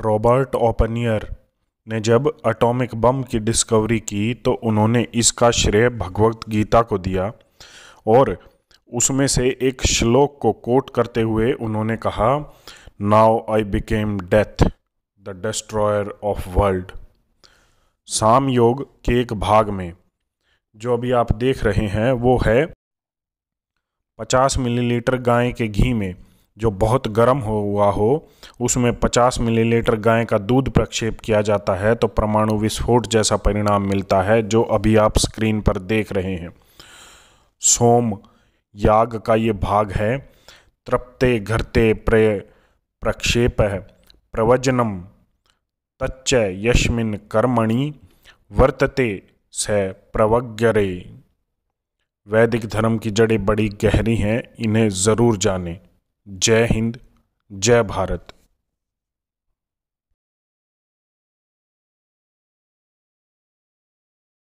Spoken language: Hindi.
रॉबर्ट ओपनियर ने जब एटॉमिक बम की डिस्कवरी की तो उन्होंने इसका श्रेय भगवत गीता को दिया और उसमें से एक श्लोक को कोट करते हुए उन्होंने कहा now I became death the destroyer of world साम योग के एक भाग में जो अभी आप देख रहे हैं वो है 50 मिलीलीटर गाय के घी में। जो बहुत गर्म हो, हुआ हो, उसमें 50 मिलीलीटर गाय का दूध प्रक्षेप किया जाता है तो परमाणु विस्फोट जैसा परिणाम मिलता है, जो अभी आप स्क्रीन पर देख रहे हैं। सोम याग का ये भाग है, तृप्ते घरते प्रे, प्रक्षेप है। प्रवजनम तच्च यशमिन कर्मणि वर्तते स प्रवज्ञरे वैदिक धर्म की जड़ें बड़ी गहरी हैं, इन्हें ज़रूर जानें। जय हिंद जय भारत।